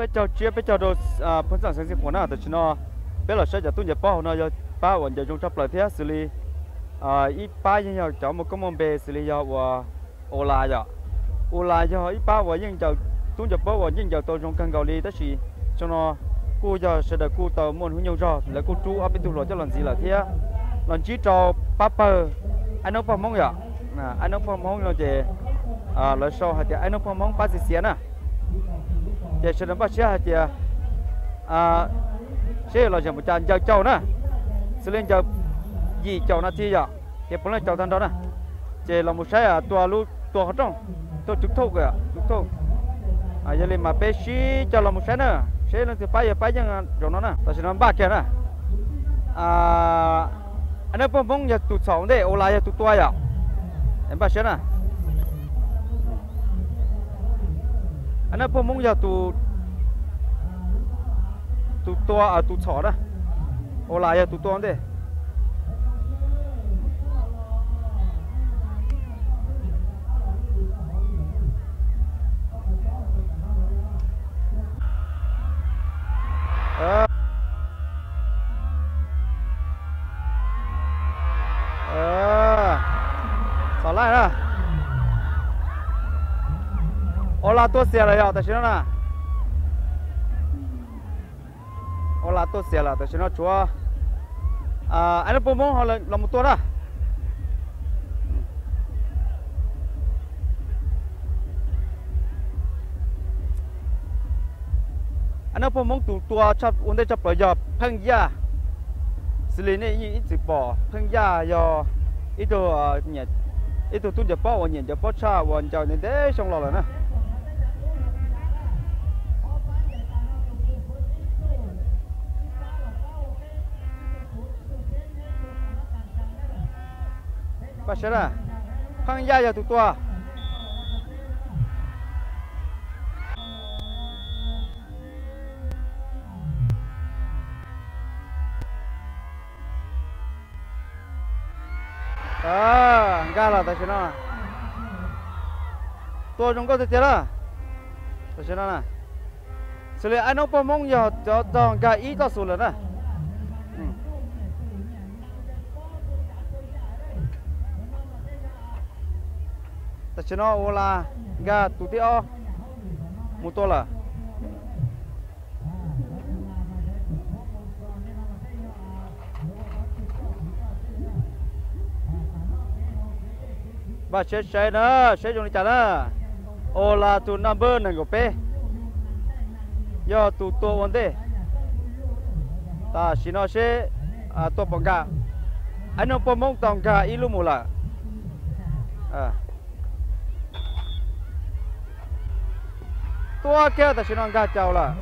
bây giờ chia bây giờ đồ à phân sản sinh sinh của nó thì nó. Bây giờ sẽ giờ tôi nhập bao nó giờ ba วัน giờ chúng chấp lại thế xử lý. À ít ba như nhau, cháu một công môn bề xử lý giờ và ô la giờ ô la giờ ít ba và nhưng giờ tôi nhập bao và nhưng giờ tôi trong căn cầu đi đó là cho nó cô giờ sẽ được cô tàu môn hướng nhau rồi là cô chú ở bên tôi rồi cho lần gì là thế. Lần chỉ cho papa, anh nó phong mong vậy à anh nó phong mong là gì? À lời sau hay anh nó phong mong ba gì xí nè chế sẽ làm bắt xe thì à xe là chỉ một trận giao châu nữa sẽ lên cho gì châu nó thì giờ thì bốn lên châu thằng đó nè. Chế là một xe à tua lu tua hết trong tua chụp thâu kìa chụp thâu à giờ lên mà bé xí cho là một xe nữa xe lên thì phải giờ phải chẳng rồi nó nè. Ta sẽ làm ba kia nè. À anh em phong phong giờ tụt sáu đấy, ô lại giờ tụt tua giờ em bắt xe nè. Anh em mong giờ tụ tụ to à tụ chó đó. Ô lại giờ tụ to đấy ลาตัวเสียเลยอะแต่ฉันน่ะโอลาตัวเสียละแต่ฉันน่ะชัวอ่าอันนั้นผมมองเขาเลยลงตัวละอันนั้นผมมองตัวตัวชอบอุ่นได้ชอบประหยัดเพิ่งยาสิรินี่ยี่สิบบ่อเพิ่งยายออีตัวเนี่ยอีตัวตุ้นจะป้อวันเนี่ยจะป้อชาวันเจ้าเนี่ยเด้ชงหล่อเลยนะ bắt sẽ là phăng ya giờ tụi tua à ga là tại sao nó tôi chúng có thể chết à tại sao nó nè xử lý anh ông mong giờ cho cho ga ít to số rồi nè tại sao nó ô là ga tụ tiêu một tô là. Bà sẽ sẽ nữa sẽ dùng đi trả nữa ô là tụ number này của pe do tụ tô vấn đề ta xin nó sẽ à tô bằng cả anh nó bông mong tòng cả ít lúc một là. À tua kia ta xin nó cả chào là.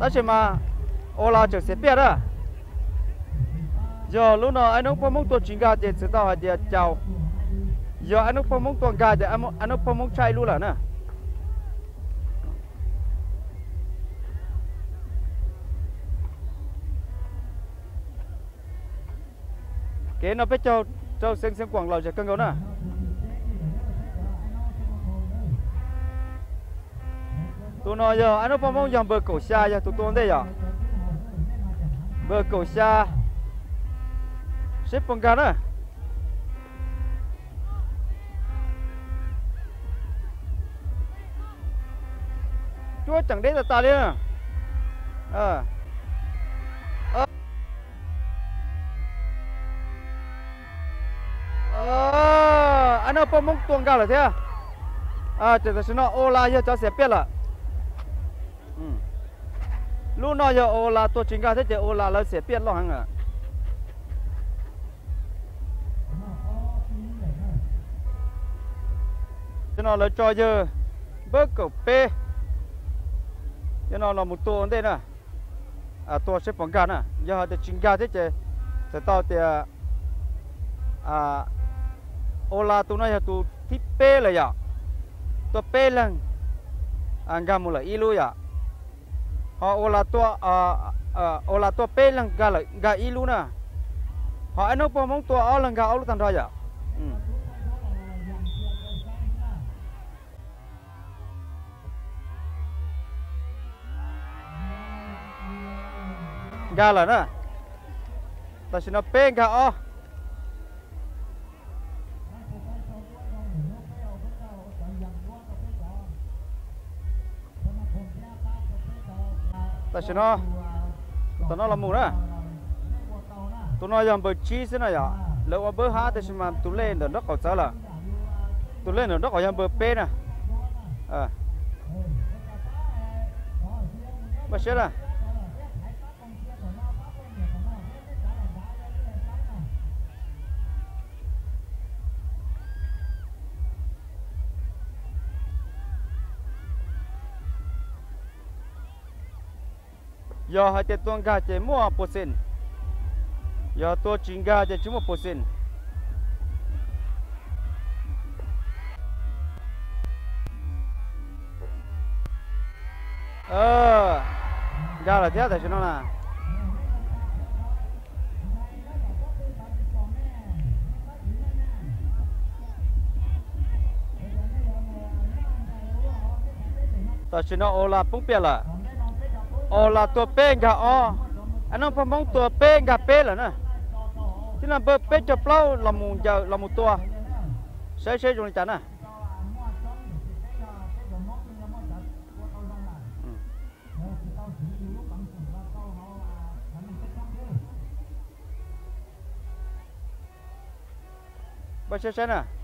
Ta chỉ mà, ô la trực xe biết đó giờ lúc nào anh ông phong mong tuần chính gia thì sẽ tao thì chào. Giờ anh ông phong mong tuần gà thì anh anh ông phong mong chạy luôn là nè. Kế nó biết cho cho xem xem quảng lò sẽ cân gấu nè tụi nó giờ, anh nó phong phong dòng bờ cổ xa giờ, tụi tôi đây giờ. Bờ cổ xa xếp bằng cá nữa. Chúa, chẳng đến là ta đi à nó phong mông tuồng cao là thế à à chỉ là nó ô la giờ cho sẽ biết là lúc nó giờ ô la tôi chính cả thế thì ô là nó sẽ biết lo hăng à cho nó là cho giờ bớt cổ p cho nó là một tuồng đây nè à tôi sẽ bằng gà nè giờ thì chính cả thế thì sẽ tao thì à ô là tụi nó giờ tụi thích p là giờ tụi p lần anh gam một là ilu ya. Họ ô là tua à à ô là tua pe lang gà lại gà ilu na. Họ anh nó mong tua ở lần gạo lúc thằng thôi à ừ. gà là nè ta xin nó bê gạo ta chỉ nó ta nó là mù đó. Tụi nó làm bờ chi thế này à? Lâu qua bờ hát thì mà tụi lên được nó khỏi sao là tụi lên được nó khỏi làm bờ pe nè. À. Mà chết à? Giờ hai tên tuần gà chỉ mua một sen giờ tôi chín gà chỉ chỉ một sen ờ gà là thế tại sao nó là ta chỉ nó ô là bung bia là ô là tua pê gà o anh à, nó phong bóng tua pê gà pê là nè chứ là bơ pê cho plau là một giờ, là một tua sẽ sẽ dùng chả nè bao sẽ sẽ nè.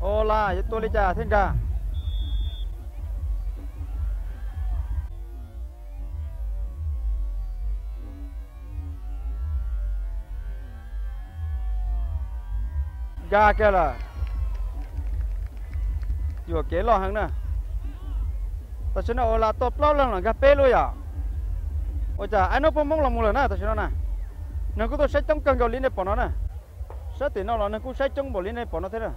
Ô là tôi lấy trà thiên trà. Ga kia là. Vừa kế lo hắn nè. Ta xin nó là tốt lâu lần là gặp bê luôn à. Ôi chà anh nó phong mong là một lần nè ta xin nó nè. Nó cứ tôi sẽ chống cân cầu liên để bỏ nó nè. Sẽ thì nó là nó cũng sẽ chống bỏ liên để bỏ nó thế nè.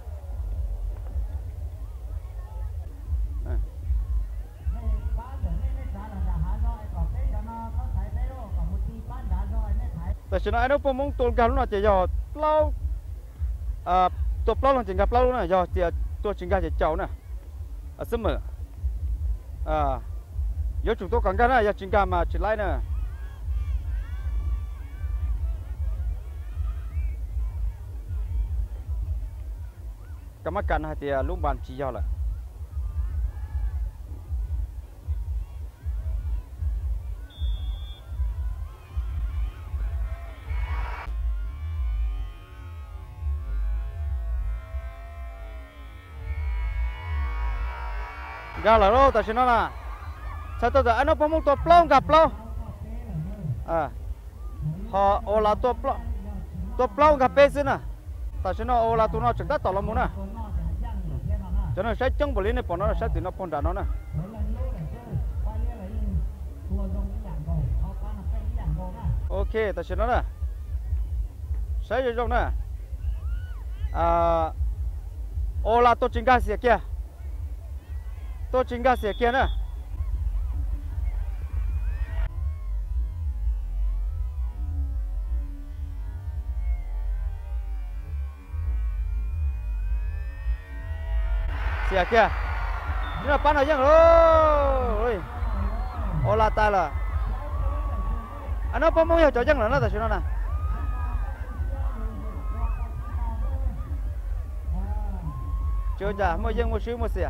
แต่ฉันไอ้น้องพมงตัวกันน่ะจะยอเล่าอ่าตัวเล่าหลังจากกับเล่าน่ะยอจะตัวจิงกาจะเจ้าน่ะอ่ะเสมออ่ายอจุดตัวกันกันน่ะยอจิงกามาจิไล่น่ะกรรมการให้เ plong à họ ô là tôi plong tôi plong gặp bê xin à tại sao nó ô là tôi nó chẳng tất tỏ là muốn à cho nên sẽ chống bờ này bọn nó sẽ từ nó phong đàn nó nè ok tại sao nó nè sẽ vô trong nè à ô là tôi chính cái gì kia tôi chính gà sẽ kia nè xỉa kia. Nhưng mà bắn ở dân rồi ô là ta là. Anh nó có mũi hiểu cho dân là nó tại sao nó nè. Chưa già mua dân một xíu, một xỉa.